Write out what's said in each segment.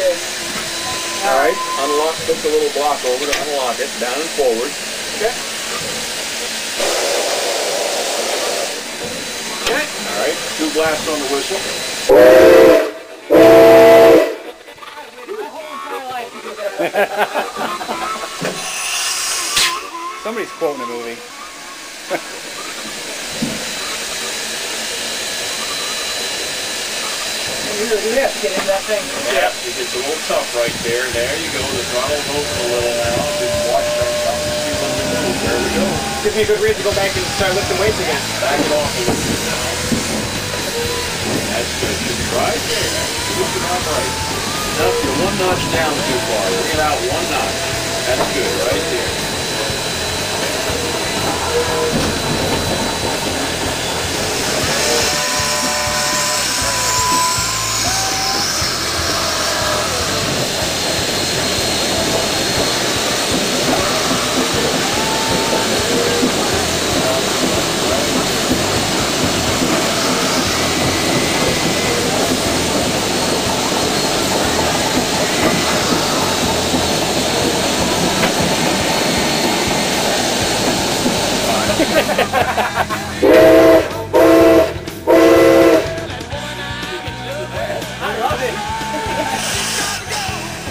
Okay. All right, unlock, put the little block over to unlock it, down and forward. Okay. Okay. All right, two blasts on the whistle. Somebody's quoting a movie. You're the lift, get in that thing. Yeah, it gets a little tough right there. There you go. The throttle's open a little now. Just watch that top and see when we move. There we go. Gives me a good reason to go back and start lifting weights again. Back it off a little bit now. That's good. Just right there. Lift it up right. Nope, you're one notch down too far. Bring it out one notch. That's good, right there.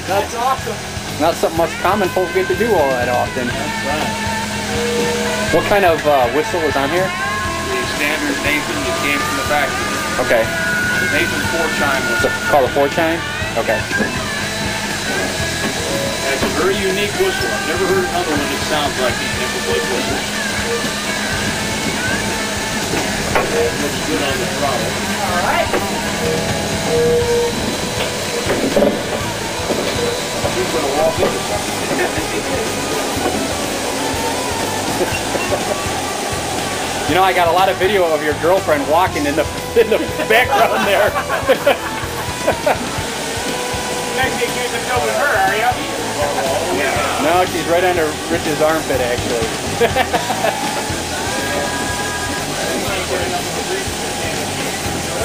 That's awesome. Not something us common folks get to do all that often. That's right. What kind of uh, whistle is on here? The standard Nathan that came from the factory. Okay. The Nathan four chime It's a, called a four chime? Okay. That's a very unique whistle. I've never heard another one that sounds like these nickel plate whistles. It looks good on the throttle. All right. He's gonna walk into something. You know, I got a lot of video of your girlfriend walking in the in the background there. Next thing you're filming her, are you? no, she's right under Rich's armpit, actually.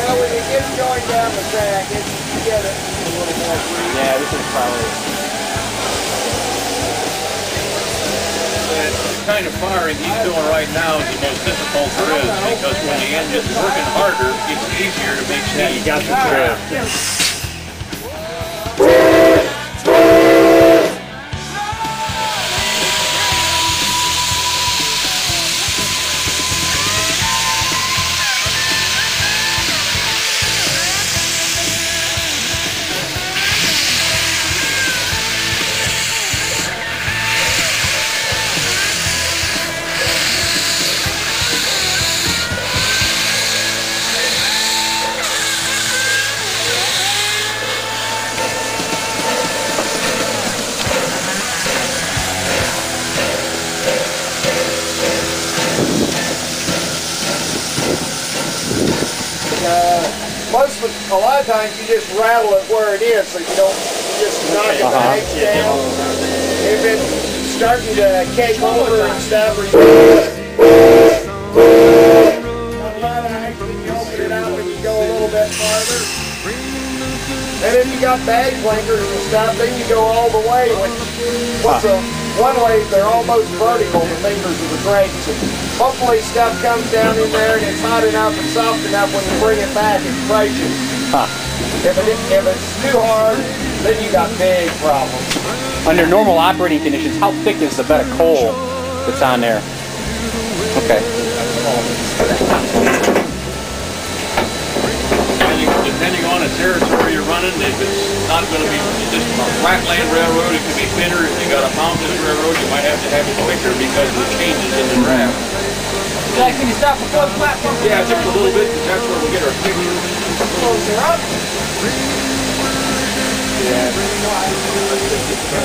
Well, when it gets going down the track, it's, you get it a little more free. yeah, this is probably. The kind of firing he's doing right now is the most difficult there is because when the engine's working harder, it's easier to make Yeah, you got the drift. Uh, most of, a lot of times you just rattle it where it is, so you don't, you just knock the Uh-huh. eggs down. If it's starting to cake over and stuff, or you a lot of action, you open it out when you go a little bit farther. And if you got bag blinkers and stuff, then you go all the way. When, what's a, one way, they're almost vertical, the fingers of the brakes. And hopefully stuff comes down in there and it's hot enough and soft enough when you bring it back, it crunches. Huh. If, it, if it's too hard, then you got big problems. Under normal operating conditions, how thick is the bed of coal that's on there? Okay. Depending, depending on the territory you're running, if it's not gonna be just a flatland railroad, it could be thinner. If you got a mountainous railroad, you might have to have it thicker because of the changes in the draft. Like, can you stop before the platform? Yeah, just a little bit, because that's where we get our picture. Close her up. Open